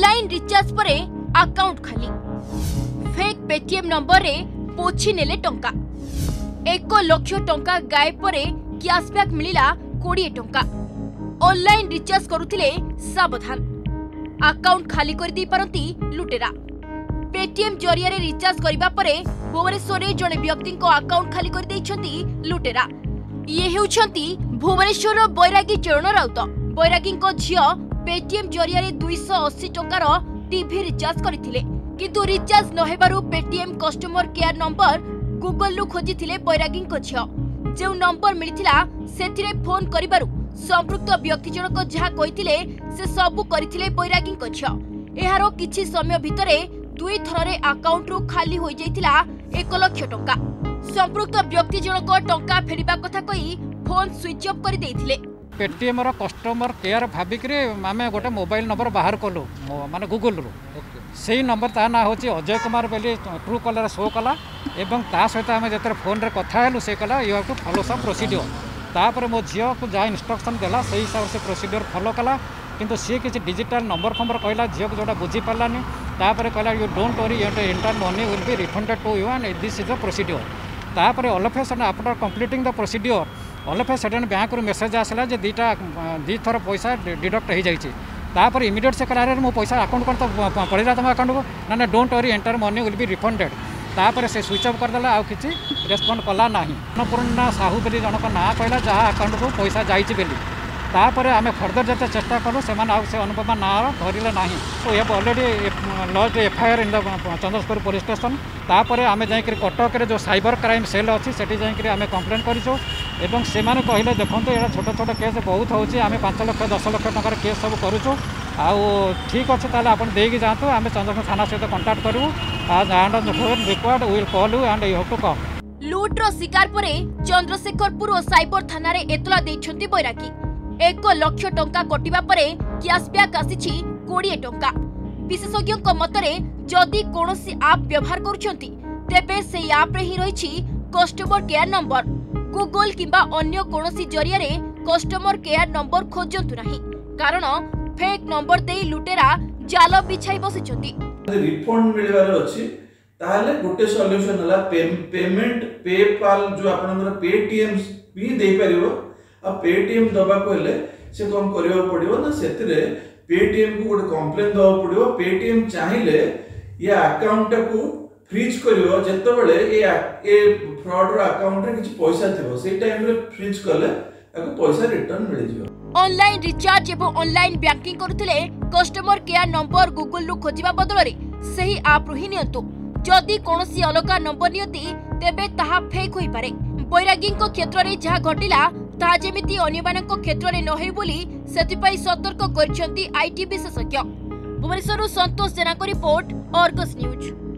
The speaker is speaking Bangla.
ଅନଲାଇନ୍ ରିଚାର୍ଜ ପରେ ଆକାଉଣ୍ଟ ଖାଲି ଫେକ୍ ପେଟିଏମ୍ ନମ୍ବରରେ ପୋଛି ନେଲେ ଟଙ୍କା ଏକ ଲକ୍ଷ ଟଙ୍କା ଗାଏବ ପରେ କ୍ୟାସ୍ବ୍ୟାକ୍ ମିଳିଲା କୋଡ଼ିଏ ଟଙ୍କା ଅନଲାଇନ୍ ରିଚାର୍ଜ କରୁଥିଲେ ସାବଧାନ ଆକାଉଣ୍ଟ ଖାଲି କରିଦେଇପାରନ୍ତି ଲୁଟେରା পেটিএম জরিয়ারে রিচার্জ করা পরে ভুবনেশ্বরে জনে ব্যক্তি আকাউন্ট খালি করে দিয়েছেন লুটেরা ইয়ে হচ্ছেন ভুবনেশ্বর বৈরাগী চরণ রাউত বৈরাগী ঝিও পেটিএম জরিয়ারে দুইশ অশী টঙ্কার টিভি রিচার্জ করে কিন্তু রিচার্জ নহবার পেটিএম কষ্টমর কেয়ার নম্বর গুগলু খোঁজিলে বৈরাগী ঝিও যে নম্বর মিলিলা সেথিরে ফোন করবার সম্পৃক্ত ব্যক্তি জনক যা কইলে সে সবু করে বৈরাগী ঝিও এর কিছু সময় ভিতরে দুই থরে আকাউন্টরু খালি হয়ে যাই এক লক্ষ টঙ্কা সম্পৃক্ত ব্যক্তি জনক টঙ্কা ফেরিবা কথা কই ফোন সুইচ অফ করে পেটিএমর কষ্টমর কেয়ার ভাবিকি আমি গোটে মোবাইল নম্বর বাহার কলু মানে গুগলরু সেই নম্বর তা না হচ্ছে অজয় কুমার বলে ট্রু কলার শো কলা এবং তা সহ আমি যেত ফোনরে কথা হলু সে কলা you have to follow some procedure তাপরে মো ঝিউকে যা ইনস্ট্রকশন দেলা সেই হিসাবে সে প্রোসিডিওর ফলো কলা কিন্তু সি কিছু ডিজিটাল নম্বর ফম্বর কহিলা ঝিউকে যেটা বুঝিপারানি তাপরে কহিলা you don't worry entire money will be refunded to you and this is the procedure তাপরে all of a sudden after completing the procedure all of a sudden ব্যাঙ্কর message আসলা যে দুইটা দুইথর পয়সা ডিডক্ট হয়ে যাই তাপরে ইমিডিয়েট সে কলার মো পয়সা আকাউন্ট কোণ তো পড়া তোমার আকাউন্টকে না না dot worry entire money will be refunded তাপরে সে সুইচ অফ করেদেলা আউ কিছু রেসপন্ড কলা না অন্নপূর্ণা সাহু বলে জনক না কহিলা যা আকাউন্টকে পয়সা যাই বলে ତାପରେ ଆମେ ଫର୍ଦର ଯେତେ ଚେଷ୍ଟା କଲୁ ସେମାନେ ଆଉ ସେ ଅନୁପମା ନାଁ ଧରିଲେ ନାହିଁ ଓ ଏବେ already lodge FIR in the Chandrapur police station ତାପରେ ଆମେ ଯାଇକରି କଟକରେ ଯେଉଁ ସାଇବର କ୍ରାଇମ୍ ସେଲ୍ ଅଛି ସେଠି ଯାଇକରି ଆମେ କମ୍ପ୍ଲେନ୍ କରିଛୁ ଏବଂ ସେମାନେ କହିଲେ ଦେଖନ୍ତୁ ଏଇଟା ଛୋଟ ଛୋଟ କେସ୍ ବହୁତ ହେଉଛି ଆମେ ପାଞ୍ଚ ଲକ୍ଷ ଦଶ ଲକ୍ଷ ଟଙ୍କାର କେସ୍ ସବୁ କରୁଛୁ ଆଉ ଠିକ୍ ଅଛି ତାହେଲେ ଆପଣ ଦେଇକି ଯାଆନ୍ତୁ ଆମେ ଚନ୍ଦ୍ରପୁର ଥାନା ସହିତ କଣ୍ଟାକ୍ଟ କରିବୁ and required will call you and you have to come ଲୁଟ୍ର ଶିକାର ପରେ ଚନ୍ଦ୍ରଶେଖରପୁର ଓ ସାଇବର ଥାନାରେ ଏତଲା ଦେଇଛନ୍ତି ବୈରାଗୀ ଏକ ଲକ୍ଷ ଟଙ୍କା କଟିବା ପରେ କ୍ୟାସବ୍ୟାକ୍ ଆସିଛି କୋଡ଼ିଏ ଟଙ୍କା ବିଶେଷଜ୍ଞଙ୍କ ମତରେ ଯଦି କୌଣସି ଆପ୍ ବ୍ୟବହାର କରୁଛନ୍ତି ତେବେ ସେହି ଆପ୍ରେ ହିଁ ରହିଛି କଷ୍ଟମର କେୟାର ନମ୍ବର ଗୁଗଲ କିମ୍ବା ଅନ୍ୟ କୌଣସି ଜରିଆରେ କଷ୍ଟମର କେୟାର ନମ୍ବର ଖୋଜନ୍ତୁ ନାହିଁ କାରଣ ଫେକ୍ ନମ୍ବର ଦେଇ ଲୁଟେରା ଜାଲ ବିଛାଇ ବସିଛନ୍ତି ରିଫଣ୍ଡ ମିଳିବାର ଅଛି ତାହେଲେ ଗୋଟେ ସଲ୍ୟୁସନ୍ ହେଲା ପେମେଣ୍ଟ ପେପାଲ ଯୋଉ ଆପଣଙ୍କର ପେଟିଏମ୍ ବି ଦେଇପାରିବ ଆଉ ପେଟିଏମ୍ ଦେବାକୁ ହେଲେ ସେ କ'ଣ କରିବାକୁ ପଡ଼ିବ ନା ସେଥିରେ ପେଟିଏମ୍କୁ ଗୋଟେ କମ୍ପ୍ଲେନ୍ ଦେବାକୁ ପଡ଼ିବ ପେଟିଏମ୍ ଚାହିଁଲେ ଏ ଆକାଉଣ୍ଟଟାକୁ ଫ୍ରିଜ୍ କରିବ ଯେତେବେଳେ ଏ ଏ ଫ୍ରଡ୍ର ଆକାଉଣ୍ଟରେ କିଛି ପଇସା ଥିବ ସେଇ ଟାଇମ୍ରେ ଫ୍ରିଜ୍ କଲେ ତାକୁ ପଇସା ରିଟର୍ନ ମିଳିଯିବ অনলাইন রিচার্জ এবং অনলাইন ব্যাঙ্কিং করুলে কষ্টমর কেয়ার নম্বর গুগল রু খোঁজা বদলরে সেই আপ রু হি নিয়ন্তু যদি কোণী অলগা নম্বর নিয়ন্তি তেবে তাহা ফেক হইপারে বৈরাগীঙ্ ক্ষেত্রে যা ঘটিলা ତାହା ଯେମିତି ଅନ୍ୟମାନଙ୍କ କ୍ଷେତ୍ରରେ ନ ହେଉ ବୋଲି ସେଥିପାଇଁ ସତର୍କ କରିଛନ୍ତି ଆଇଟି ବିଶେଷଜ୍ଞ ଭୁବନେଶ୍ୱରରୁ ସନ୍ତୋଷ ଜେନାଙ୍କ ରିପୋର୍ଟ ଅର୍ଗସ୍ ନ୍ୟୁଜ୍